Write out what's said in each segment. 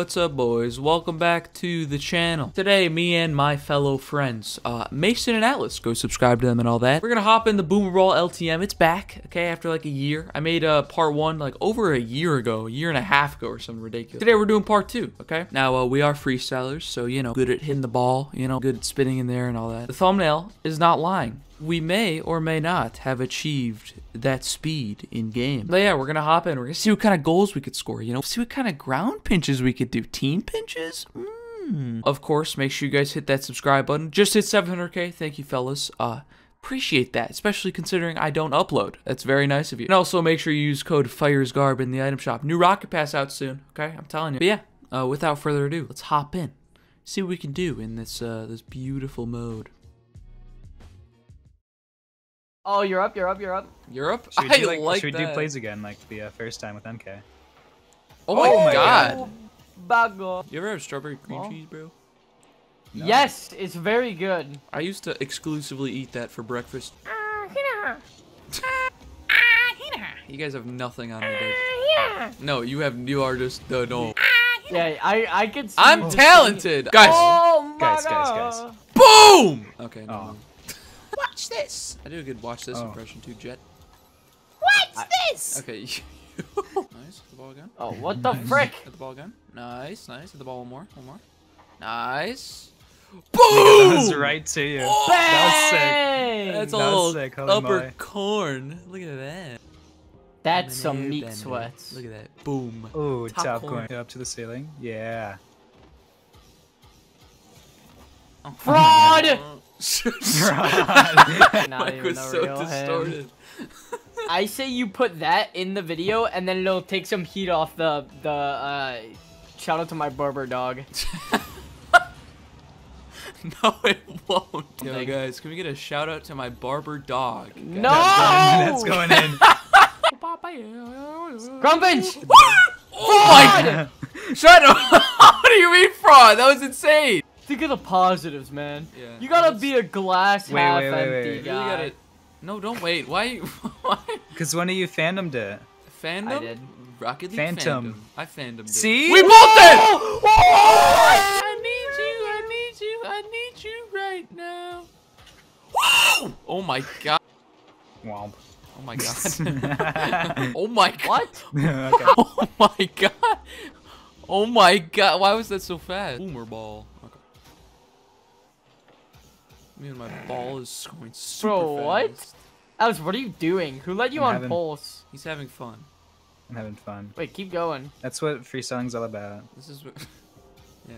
What's up boys? Welcome back to the channel. Today, me and my fellow friends, uh, Mason and Atlas, go subscribe to them and all that. We're gonna hop in the Boomer Ball LTM. It's back, okay, after like a year. I made uh, part one like over a year ago, a year and a half ago or something ridiculous. Today we're doing part two, okay? Now, uh, we are freestylers, so, you know, good at hitting the ball, you know, good at spinning in there and all that. The thumbnail is not lying we may or may not have achieved that speed in game. But yeah, we're gonna hop in. We're gonna see what kind of goals we could score. You know, see what kind of ground pinches we could do. Team pinches. Mm. Of course, make sure you guys hit that subscribe button. Just hit 700k. Thank you, fellas. Uh, appreciate that, especially considering I don't upload. That's very nice of you. And also make sure you use code FIREISGARB in the item shop. New Rocket Pass out soon. Okay, I'm telling you. But yeah, uh, without further ado, let's hop in. See what we can do in this uh, this beautiful mode. Oh, you're up, you're up, you're up. Europe? Should we I do, like, like should we do plays again like the uh, first time with MK? Oh my, Oh my god. God. Bago. You ever have strawberry cream Oh. cheese, bro? No. Yes, it's very good. I used to exclusively eat that for breakfast. You guys have nothing on me, dude. No, you have. You are just the no. Yeah, I I could see I'm talented, guys. Oh my Guys, guys, guys. Boom. Okay. No, Oh. No. Watch this. I do a good watch this Oh. impression too, Jet. What's this? Okay. nice. Hit the ball again. Oh, what the frick? Hit the ball again. Nice. Nice. Hit the ball one more. One more. Nice. That Boom. was right to you. Oh! Bang! That's a That was little sick, upper moly. corn. Look at that. That's some meat bender. sweats. Look at that. Boom. Oh, Top top, corner. corner. Up to the ceiling. Yeah. Oh. Fraud! Oh. Right. Not Mike was so real him. distorted. I say you put that in the video and then it'll take some heat off the the uh shout out to my barber dog. no, it won't. Yo, Like- guys, can we get a shout out to my barber dog? No! That's going in. Grumpinch! Oh my god! Shut up! what do you mean fraud? That was insane. Think of the positives, man. Yeah. You gotta be a glass Wait, half wait, wait, empty wait. You really guy. gotta. No, don't wait. Why? Why? Because one of you fandomed it. Fandom? I did. Rocket League Phantom. fandom. I fandomed it. See? We both did. I need you. I need you. I need you right now. Woo! Oh my god. Womp. Oh my god. oh my god. What? okay. Oh my god! Oh my god! Why was that so fast? Boomer ball. Okay. Man, my ball is going super Bro, what? fast. Alex, what are you doing? Who let you I'm on having- pulse? He's having fun. I'm having fun. Wait, keep going. That's what freestyling's all about. This is. what- yeah.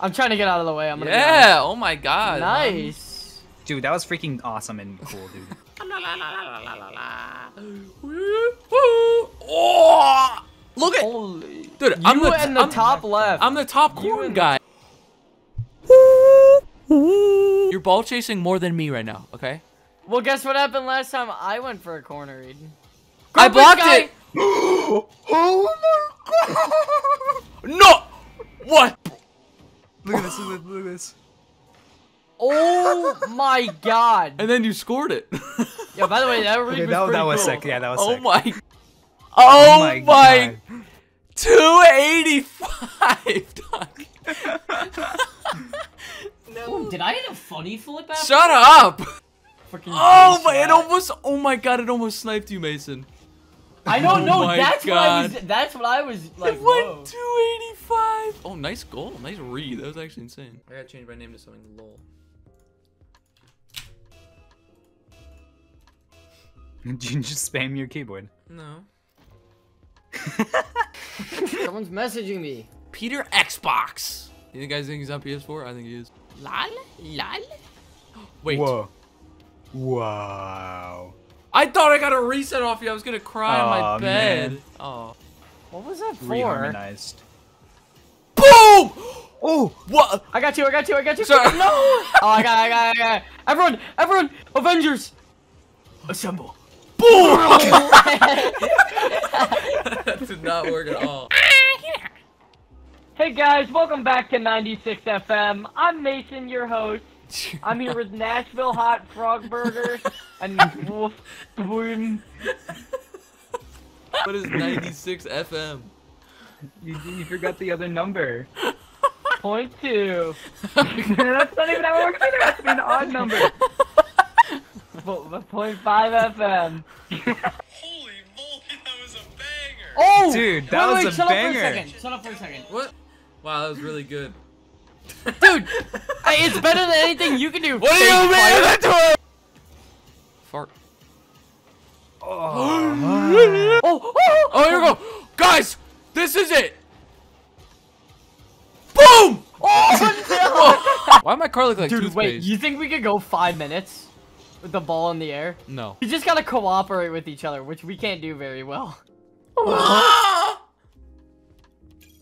I'm trying to get out of the way. I'm gonna Yeah. Oh my god. honest. man. Nice. Dude, that was freaking awesome and cool, dude. Woo, woo. Oh! Look at, Holy. dude. You I'm the, and the I'm, top left. I'm the top corn guy. You're ball chasing more than me right now. Okay. Well, guess what happened last time I went for a corner read? I blocked guy- it. oh my god! No! What? Look at this, look at this, look at this. Oh my god. And then you scored it. yeah, by the way, that read Okay, was that, pretty that was sick. Yeah, that was oh sick. my. Oh, oh my. my 285, dog. Ooh, did I hit a funny flip after? Shut up! Freaking Oh base my! It almost. Oh my god! It almost sniped you, Mason. I don't Oh know. my That's what I was. That's what I was like. it whoa. went 285. Oh, nice goal. Nice read. That was actually insane. I gotta change my name to something lol. Did you just spam your keyboard? No. Someone's messaging me. Peter Xbox. You guys think he's on PS4? I think he is. Lol, lol. Wait. Whoa. Wow. I thought I got a reset off you. I was gonna cry on my bed. man. Oh. What was that for? Reharmonized. Boom! Oh! What? I got you. I got you. I got you. Sorry. No. Oh, I got. I got. I got. Everyone. Everyone. Avengers. Assemble. Boom! that did not work at all. Hey guys, welcome back to 96 FM. I'm Mason, your host. I'm here with Nashville Hot Frog Burger and Wolf Boom. What is 96 FM? You, you forgot the other number. Point two. That's not even how it works either. It has to be an odd number. Po- po- Point five FM. Holy moly, that was a banger! Oh, Dude, that wait, was wait, a shut banger. up for a second. Shut up for a second, What? Wow, that was really good. dude. I- it's better than anything you can do. What do fake you fire. mean? Fart. Oh. oh, oh, Oh, oh, here we go. Guys, this is it. Boom! oh, Why my car look like no. Dude, toothpaste? wait. You think we could go five minutes with the ball in the air? No. We just gotta cooperate with each other, which we can't do very well.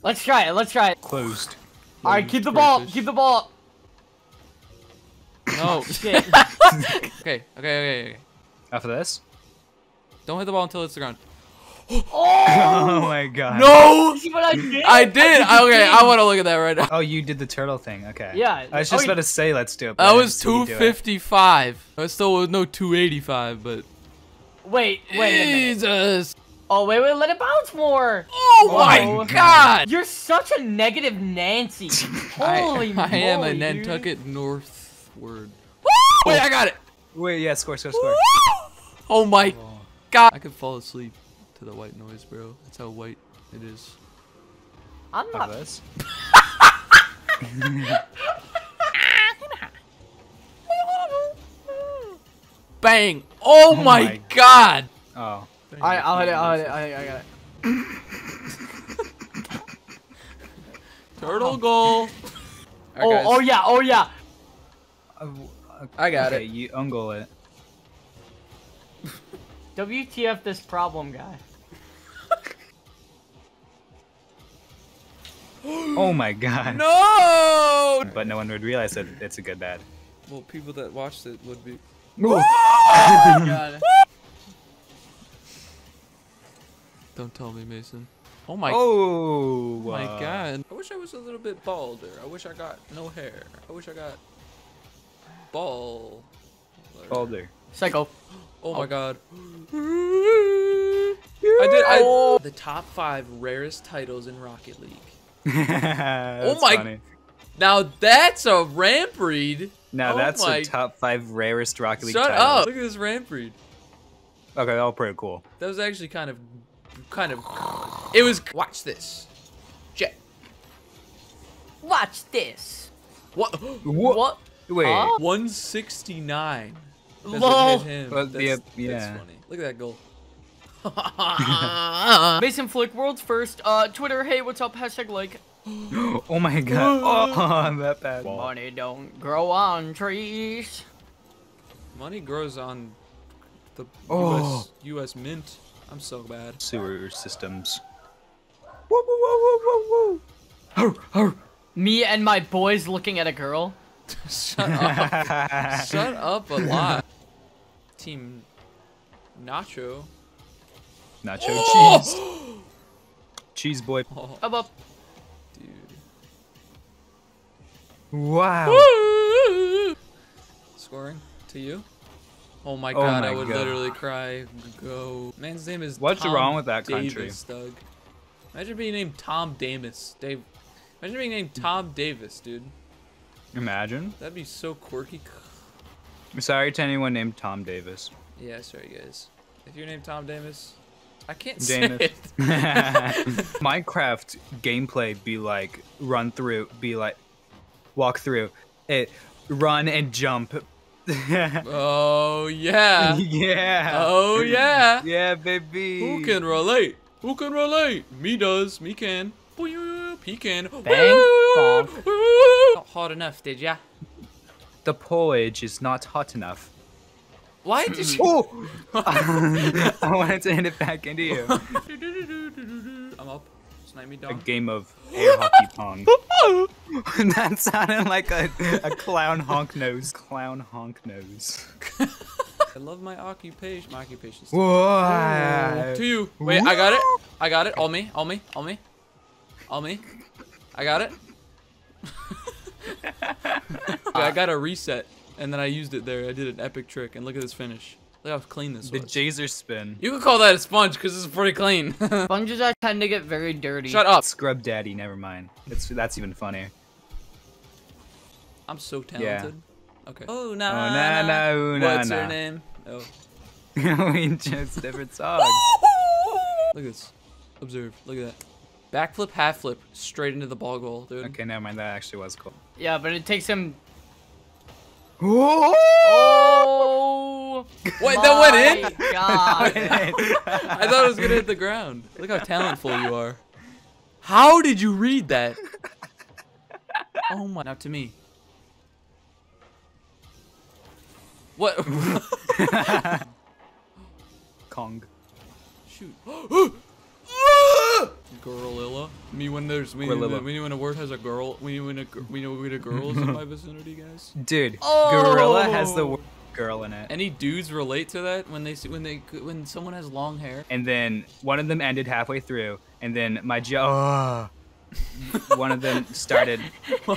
Let's try it. Let's try it. Closed. All right, keep the ball. Crayfish. Keep the ball. No. Shit. okay, okay, okay, okay. After this? Don't hit the ball until it's the ground. Oh, oh my god. No! See what I did? I did. the Okay, I want to look at that right now. Oh, you did the turtle thing. Okay. Yeah, I was just oh, about to say let's do it. That I was didn't see you do it. 255. I still was no 285, but Wait, wait a minute. Jesus. Oh, wait, wait, let it bounce more. Oh my God. You're such a negative Nancy. I, Holy I am a dude. Nantucket northward. Wait, I got it. Wait, yeah, score, score, score. Oh my oh. God. I could fall asleep to the white noise, bro. That's how white it is. I'm not. this? Bang. Oh, oh, my, my God. Oh. Alright, I'll hit it. I'll hit it. I, I got it. Turtle goal. Oh, oh yeah, oh yeah. I got okay, it. you ungoal it. WTF this problem guy. Oh my god. No. But no one would realize that it's a good bad. Well, people that watched it would be. Oh God. Don't tell me, Mason. Oh my Oh my uh, god. I wish I was a little bit balder. I wish I got no hair. I wish I got ball. Boulder. Psycho. Oh my god. I did I the top 5 rarest titles in Rocket League. That's my- funny. Now that's a ramp read. Now Oh that's my- the top five rarest Rocket League Shut titles. up. Look at this ramp read. Okay, all pretty cool. That was actually kind of kind of it was watch this. Jet. Watch this. What? What? what? Wait. Huh? 169. Doesn't Lol. hit that's, yeah, that's yeah. funny. Look at that goal. Mason Flick, world's first. Uh, Twitter, hey, what's up? Hashtag like. Oh my god. Oh, that bad. Money don't grow on trees. Money grows on the Oh. US, US Mint. I'm so bad. Sewer systems. Me and my boys looking at a girl. Shut up. Shut up a lot. Team Nacho. Nacho Oh! cheese. Cheese boy. Oh, Up, up. dude. Wow. Scoring to you. Oh my Oh god, I would God. literally cry. Go. Man's name is What's Tom wrong with that country? Davis, Doug. Imagine being named Tom Davis. Dave. Imagine being named Tom Davis, dude. Imagine. That'd be so quirky. I'm sorry to anyone named Tom Davis. Yeah, sorry guys. If you're named Tom Davis, I can't Davis. say it. Minecraft gameplay be like run through, be like walk through, it run and jump. Oh yeah. yeah. Oh yeah. Yeah, baby. Who can relate? Who can relate? Me does. Me can. He can. Bang, bonk. Not hard enough, did ya? The porridge is not hot enough. Why did you? Oh! I wanted to hand it back into you. I'm up. Snipe me A game of air hockey pong. that sounded like a, a clown honk nose. Clown honk nose. I love my occupation. My occupation. Whoa. To you. Wait, I got it. I got it. All me. All me. All me. All me. I got it. I got a reset, and then I used it there. I did an epic trick, and look at this finish. Look how clean this The was. JHZER spin. you could call that a sponge because it's pretty clean. Sponges are tend to get very dirty. Shut up. Scrub Daddy, never mind. It's that's even funny. I'm so Yeah. talented. Okay. Oh, nah, Oh, nah, nah, ooh, nah, What's her name? Oh. we chose different songs. Look at this. Observe. Look at that. Backflip, half flip, straight into the ball goal, dude. Okay, never mind. That actually was cool. Yeah, but it takes him. Oh! Wait, that went in? God. I thought it was gonna hit the ground. Look how talentful you are. How did you read that? Oh my! Now to me. What? Kong. Shoot. Girlilla. Me when there's me Gorilla. when, when a word has a girl. We when a we know when a girl is in my vicinity, guys. Dude, Oh! Gorilla has the word girl in it. Any dudes relate to that when they see when they when someone has long hair? And then one of them ended halfway through, and then my jaw. Uh, one of them started.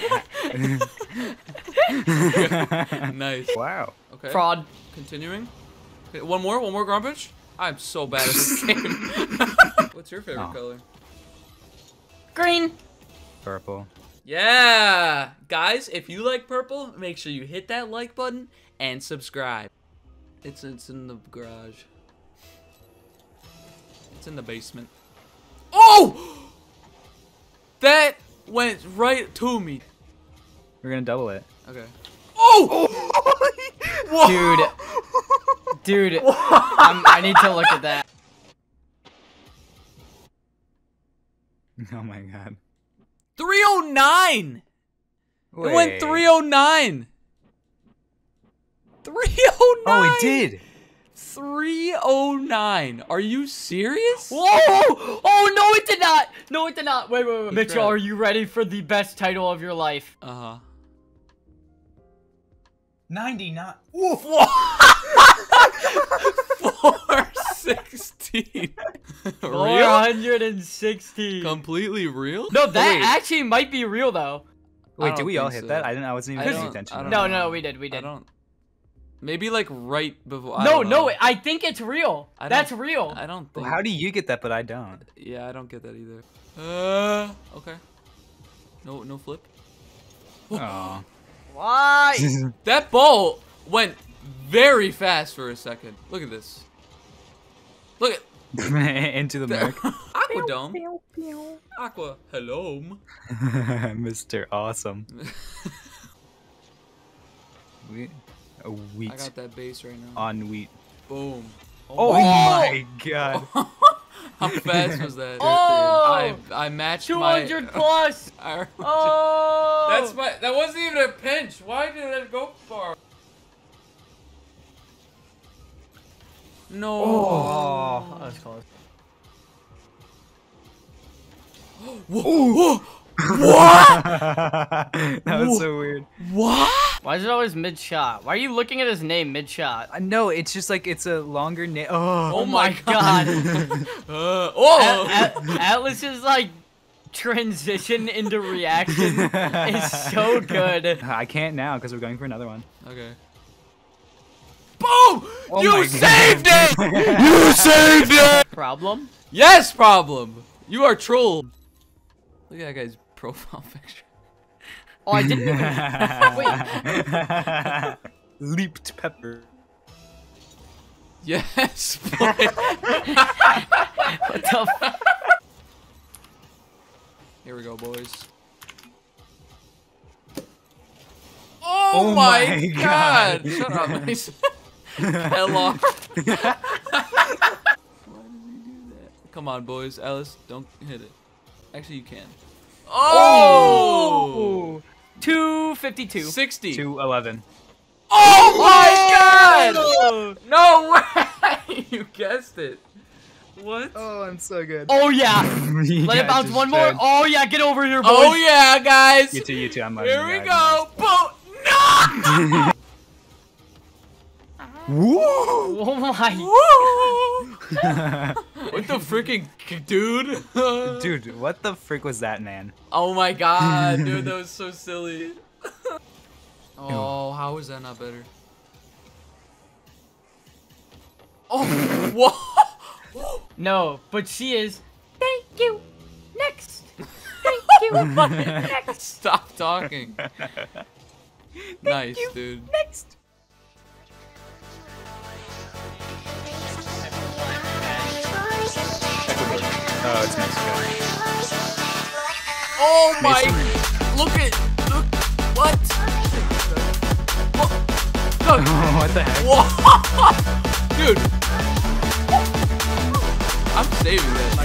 nice. Wow. Okay. Fraud. Continuing. Okay, one more, one more grumpage. I'm so bad at this game. What's your favorite Oh. color? Green. Purple. Yeah, guys, if you like purple, make sure you hit that like button and subscribe. It's it's in the garage. It's in the basement. Oh! That went right to me. We're gonna double it. Okay. Oh! Dude. Dude. I'm, I need to look at that. Oh my god. 309. It went 309. 309. Oh, it did. 309. Are you serious? Whoa! Oh no, it did not. No, it did not. Wait, wait, wait. Mitchell, are you ready for the best title of your life? Uh huh. 99. 416. Four real? hundred and sixty. Completely real? No, that Wait. actually might be real though. Wait, did we all hit so. that? I didn't. I wasn't even paying attention. I don't No, know. no, we did, we did. I did. don't. Maybe like right before. No, don't no, I think it's real. I That's real. I don't Well, think. how do you get that, but I don't? Yeah, I don't get that either. Uh, okay. No, no flip. Oh. Why? That ball went very fast for a second. Look at this. Look at Into the mark. Aqua Dome. Aqua. Hello. Mr. Awesome. Wheat. A wheat. I got that base right now. On wheat. Boom. Oh, oh my- my god. How fast was that? Oh! I I matched Two my. hundred plus. I- Oh. That's my. That wasn't even a pinch. Why did that go far? No. Oh, that's close. Whoa, whoa, that was so weird. what? Why is it always mid shot? Why are you looking at his name mid shot? Uh, no, it's just like it's a longer name. Oh. Oh my my god. Uh, oh. At- At- Atlas's like transition into reaction is so good. I can't now because we're going for another one. okay. Boom! Oh you my God. saved it! you saved it! Problem? Yes, problem. You are trolled. Look at that guy's profile picture. Oh, I didn't even. Wait. Leaped pepper. Yes. boy. What the? F- Here we go, boys. Oh, Oh my, my god. God. Shut up, Mason. Hello. Why did he do that? Come on, boys. Alice, don't hit it. Actually, you can. Oh! oh, two fifty-two. 60. 211. Oh my god! Oh. No way! you guessed it. What? Oh, I'm so good. Oh yeah. Let it bounce one more. Oh yeah, get over here, oh, boys. Oh yeah, guys! You too, you too. I'm letting Here we guys go! Boom! No! Woo! Oh my. what the freaking dude? Dude, what the frick was that, man? Oh my god, dude, that was so silly. oh, how is that not better? Oh, what? No, but she is. Thank you. Next. Thank you. Next. Stop talking. nice, dude. Next. Oh, it's Mexico. Oh my! Look at look what? What? Look, what the heck? Dude, I'm saving this.